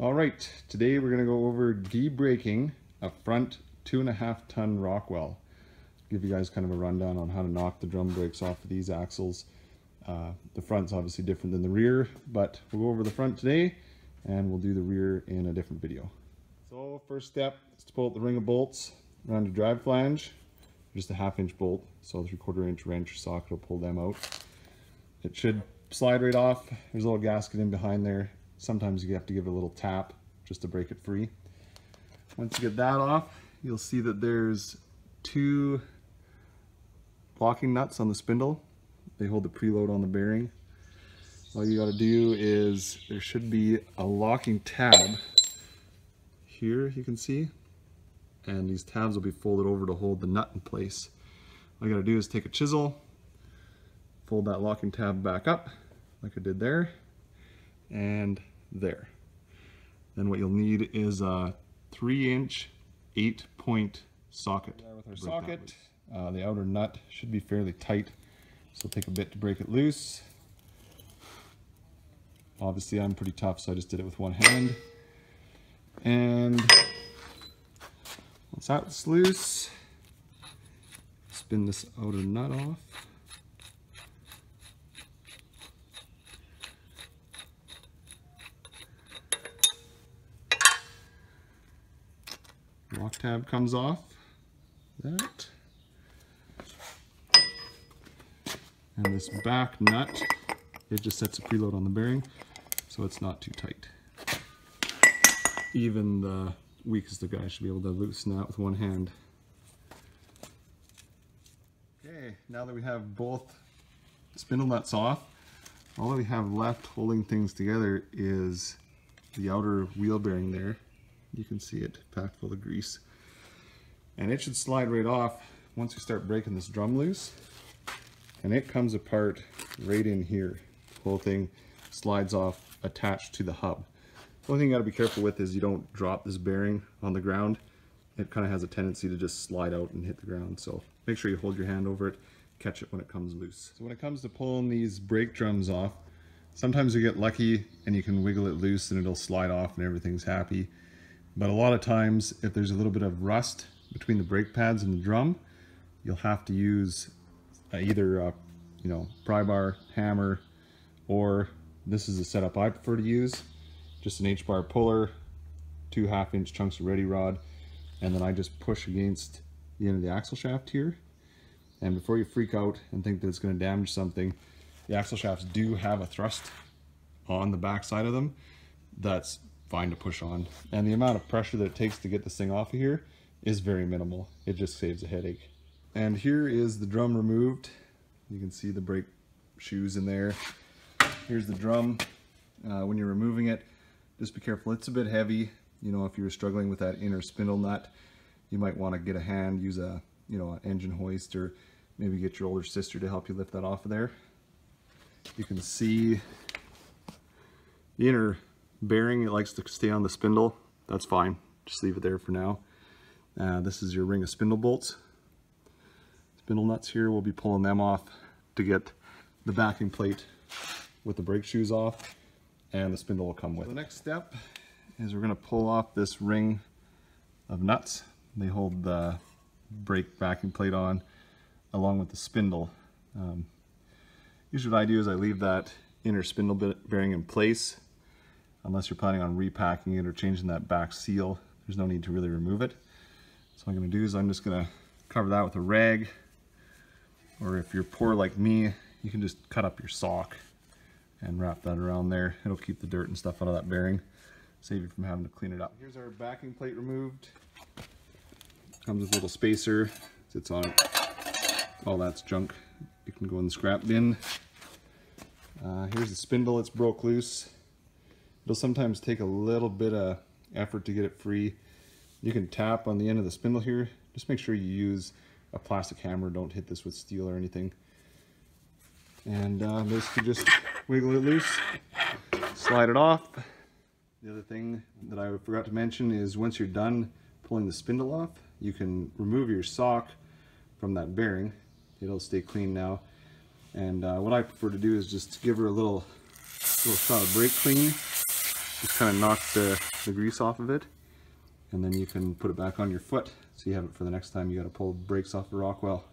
All right, today we're gonna go over debraking a front two and a half ton Rockwell. Give you guys kind of a rundown on how to knock the drum brakes off of these axles. Uh, the front's obviously different than the rear, but we'll go over the front today and we'll do the rear in a different video. So first step is to pull out the ring of bolts around your drive flange, just a half inch bolt. So three quarter inch wrench or socket will pull them out. It should slide right off. There's a little gasket in behind there Sometimes you have to give it a little tap just to break it free. Once you get that off, you'll see that there's two locking nuts on the spindle. They hold the preload on the bearing. All you gotta do is, there should be a locking tab here, you can see, and these tabs will be folded over to hold the nut in place. All you gotta do is take a chisel, fold that locking tab back up, like I did there, and there. Then what you'll need is a three inch, eight point socket. With our socket, uh, the outer nut should be fairly tight. So take a bit to break it loose. Obviously I'm pretty tough, so I just did it with one hand. And once that's loose, spin this outer nut off. Tab comes off. That. And this back nut, it just sets a preload on the bearing, so it's not too tight. Even the weakest of guys should be able to loosen that with one hand. Okay, now that we have both spindle nuts off, all that we have left holding things together is the outer wheel bearing there you can see it packed full of grease. And it should slide right off once you start breaking this drum loose. And it comes apart right in here. The whole thing slides off attached to the hub. The only thing you gotta be careful with is you don't drop this bearing on the ground. It kind of has a tendency to just slide out and hit the ground. So make sure you hold your hand over it, catch it when it comes loose. So when it comes to pulling these brake drums off, sometimes you get lucky and you can wiggle it loose and it'll slide off and everything's happy. But a lot of times, if there's a little bit of rust between the brake pads and the drum, you'll have to use uh, either, a, you know, pry bar, hammer, or this is the setup I prefer to use. Just an H-bar puller, two half inch chunks of ready rod, and then I just push against the end of the axle shaft here. And before you freak out and think that it's going to damage something, the axle shafts do have a thrust on the back side of them that's fine to push on. And the amount of pressure that it takes to get this thing off of here is very minimal. It just saves a headache. And here is the drum removed. You can see the brake shoes in there. Here's the drum. Uh, when you're removing it, just be careful. It's a bit heavy. You know, if you're struggling with that inner spindle nut, you might want to get a hand, use a, you know, an engine hoist or maybe get your older sister to help you lift that off of there. You can see the inner bearing, it likes to stay on the spindle. That's fine. Just leave it there for now. Uh, this is your ring of spindle bolts. Spindle nuts here, we'll be pulling them off to get the backing plate with the brake shoes off and the spindle will come with. So the next step is we're going to pull off this ring of nuts. They hold the brake backing plate on along with the spindle. Um, usually what I do is I leave that inner spindle bearing in place unless you're planning on repacking it or changing that back seal. There's no need to really remove it. So what I'm to do is I'm just to cover that with a rag or if you're poor like me you can just cut up your sock and wrap that around there. It'll keep the dirt and stuff out of that bearing. Save you from having to clean it up. Here's our backing plate removed. Comes with a little spacer. Sits on it. All that's junk. It can go in the scrap bin. Uh, here's the spindle. It's broke loose. It'll sometimes take a little bit of effort to get it free. You can tap on the end of the spindle here. Just make sure you use a plastic hammer. Don't hit this with steel or anything. And uh, basically just wiggle it loose, slide it off. The other thing that I forgot to mention is once you're done pulling the spindle off, you can remove your sock from that bearing. It'll stay clean now. And uh, what I prefer to do is just give her a little, little shot of brake clean just kind of knock the, the grease off of it and then you can put it back on your foot so you have it for the next time you got to pull brakes off the Rockwell.